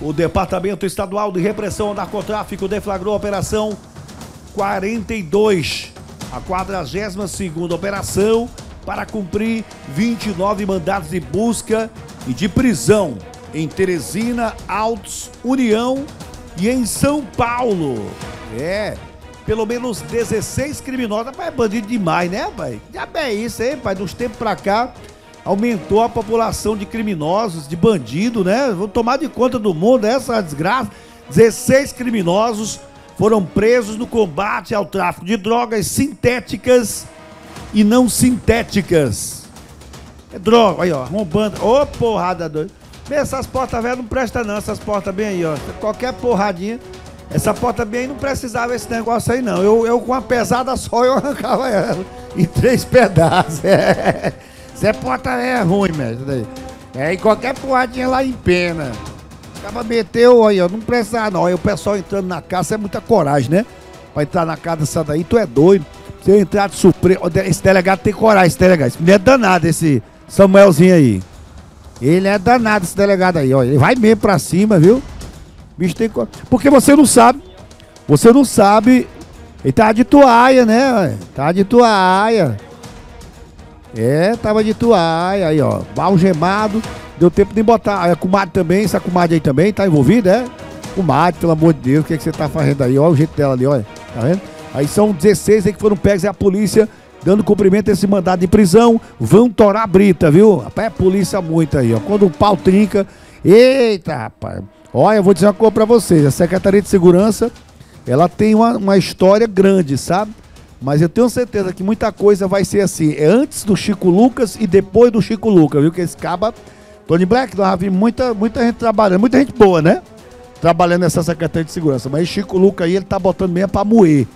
O Departamento Estadual de Repressão ao Narcotráfico deflagrou a Operação 42, a 42 operação para cumprir 29 mandados de busca e de prisão em Teresina, Altos, União e em São Paulo. É, pelo menos 16 criminosos. Rapaz, é bandido demais, né, pai? Já é isso, hein, pai? Dos tempos pra cá, aumentou a população de criminosos, de bandido, né? Vão tomar de conta do mundo, essa desgraça. 16 criminosos foram presos no combate ao tráfico de drogas sintéticas e não sintéticas. É droga, aí ó, roubando. Ô, oh, porrada doida. Essas portas velhas não prestam não, essas portas bem aí, ó. Qualquer porradinha. Essa porta bem aí não precisava esse negócio aí não. Eu, eu com uma pesada só eu arrancava ela em três pedaços. É. Essa porta é ruim, mesmo. É, e qualquer porradinha lá em pena. Acaba meteu aí, ó. Não precisava não. Aí o pessoal entrando na casa é muita coragem, né? Pra entrar na casa dessa daí, tu é doido. Se eu entrar de surpresa. Esse delegado tem coragem, esse delegado. Esse é danado, esse Samuelzinho aí. Ele é danado, esse delegado aí, ó. Ele vai mesmo pra cima, viu? Bicho tem Porque você não sabe. Você não sabe. Ele tá de toalha, né? Tá de toalha. É, tava de toalha aí, ó. Algemado. Deu tempo de botar. A comadre também, essa comadre aí também tá envolvida, é? Comadre, pelo amor de Deus, o que, é que você tá fazendo aí? Olha o jeito dela ali, olha. Tá vendo? Aí são 16 aí que foram pegos e a polícia dando cumprimento a esse mandado de prisão. Vão torar a brita, viu? Rapaz, é polícia muito aí, ó. Quando o pau trinca. Eita, rapaz. Olha, eu vou dizer uma coisa pra vocês. A Secretaria de Segurança, ela tem uma, uma história grande, sabe? Mas eu tenho certeza que muita coisa vai ser assim. É antes do Chico Lucas e depois do Chico Lucas, viu? Que esse caba. Tony Black, nós muita, muita gente trabalhando, muita gente boa, né? Trabalhando nessa Secretaria de Segurança. Mas Chico Lucas aí, ele tá botando mesmo pra moer.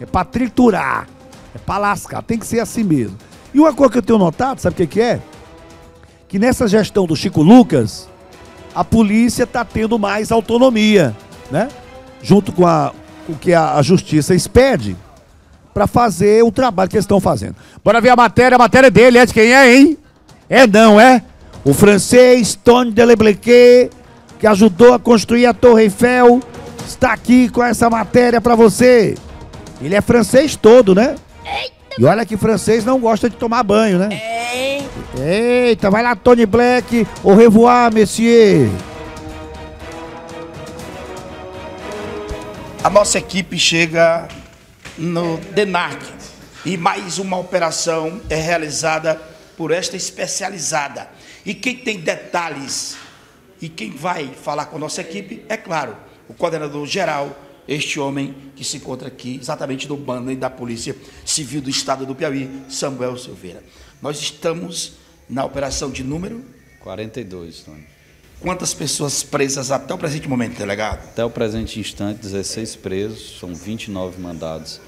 É pra triturar. É pra lascar. Tem que ser assim mesmo. E uma coisa que eu tenho notado, sabe o que, que é? Que nessa gestão do Chico Lucas, a polícia está tendo mais autonomia, né? Junto com, a, o que a, a justiça expede para fazer o trabalho que eles estão fazendo. Bora ver a matéria, a matéria dele é de quem é, hein? É não, é? O francês Tony Deleblequet, que ajudou a construir a Torre Eiffel, está aqui com essa matéria para você. Ele é francês todo, né? E olha que francês não gosta de tomar banho, né? Eita, vai lá, Tony Black. Au revoir, monsieur. A nossa equipe chega no DENARC e mais uma operação é realizada por esta especializada. E quem tem detalhes e quem vai falar com a nossa equipe, é claro, o coordenador geral, este homem que se encontra aqui, exatamente no banner da Polícia Civil do Estado do Piauí, Samuel Silveira. Nós estamos na operação de número? 42, Tony. Quantas pessoas presas até o presente momento, delegado? Até o presente instante, 16 presos, são 29 mandados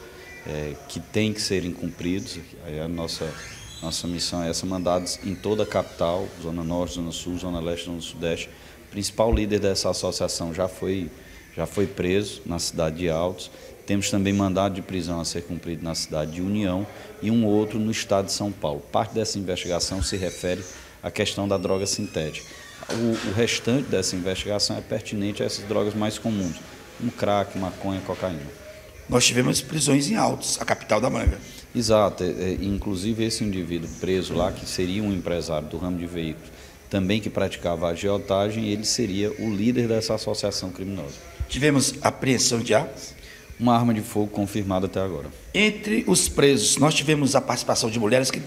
é, que têm que serem cumpridos. A nossa, nossa missão é essa, mandados em toda a capital, Zona Norte, Zona Sul, Zona Leste, Zona Sudeste. O principal líder dessa associação já foi, já foi preso na cidade de Altos. Temos também mandado de prisão a ser cumprido na cidade de União e um outro no estado de São Paulo. Parte dessa investigação se refere à questão da droga sintética. O, o restante dessa investigação é pertinente a essas drogas mais comuns, como crack, maconha, cocaína. Nós tivemos prisões em Altos, a capital da manga. Exato, é, é, inclusive esse indivíduo preso lá, que seria um empresário do ramo de veículos, também que praticava a agiotagem, ele seria o líder dessa associação criminosa. Tivemos apreensão de armas? Uma arma de fogo confirmada até agora. Entre os presos, nós tivemos a participação de mulheres que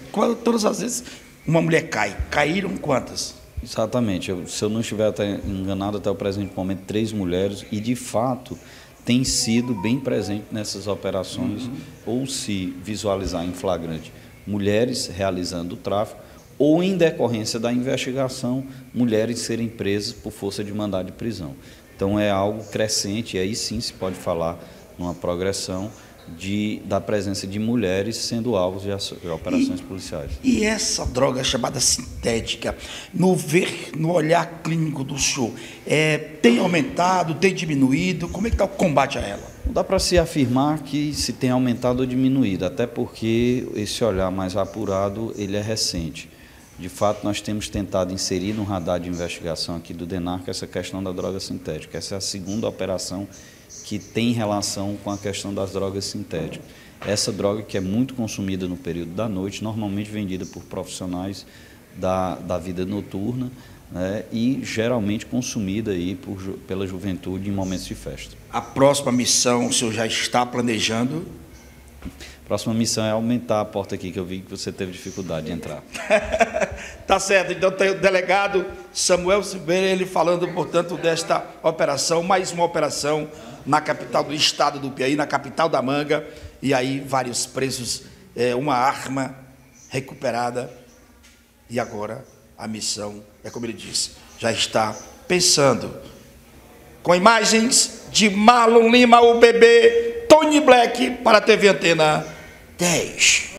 todas as vezes uma mulher cai. Caíram quantas? Exatamente. Eu, se eu não estiver até enganado até o presente momento, três mulheres e de fato tem sido bem presente nessas operações uhum. ou se visualizar em flagrante mulheres realizando o tráfico ou em decorrência da investigação mulheres serem presas por força de mandado de prisão. Então é algo crescente e aí sim se pode falar numa progressão de, da presença de mulheres sendo alvos de, de operações e, policiais. E essa droga chamada sintética, no ver, no olhar clínico do senhor, é, tem aumentado, tem diminuído? Como é que está o combate a ela? Não dá para se afirmar que se tem aumentado ou diminuído, até porque esse olhar mais apurado ele é recente. De fato, nós temos tentado inserir no radar de investigação aqui do DENARC essa questão da droga sintética. Essa é a segunda operação que tem relação com a questão das drogas sintéticas. Essa droga que é muito consumida no período da noite, normalmente vendida por profissionais da, da vida noturna né, e geralmente consumida aí por, pela juventude em momentos de festa. A próxima missão o senhor já está planejando? Próxima missão é aumentar a porta aqui, que eu vi que você teve dificuldade de entrar. tá certo, então tem o delegado Samuel Silveira, ele falando, portanto, desta operação, mais uma operação na capital do estado do Piauí, na capital da Manga, e aí vários presos, é, uma arma recuperada, e agora a missão, é como ele disse, já está pensando. Com imagens de Marlon Lima, o bebê Tony Black, para a TV Antena 10.